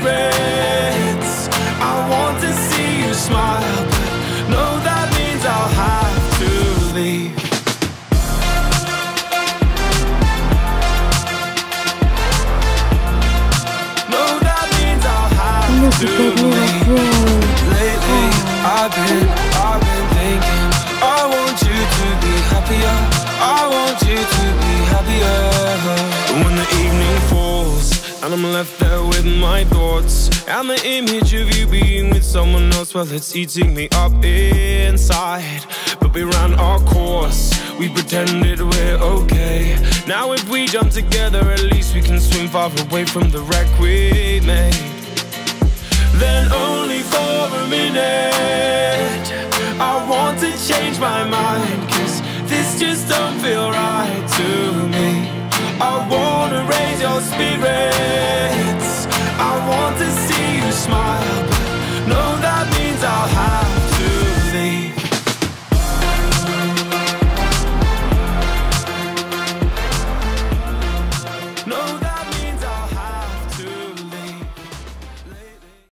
spirits. I want to see you smile. But no, that means I'll have to leave. No, that means I'll have to leave. Lately, I've been, I've been thinking I want you to be happier. I want you to be happier And I'm left there with my thoughts And the image of you being with someone else. Well, it's eating me up inside. But we ran our course. We pretended we're okay. Now if we jump together At least we can swim far away from the wreck we made. Then only for a minute I want to change my mind. Cause this just don't feel right to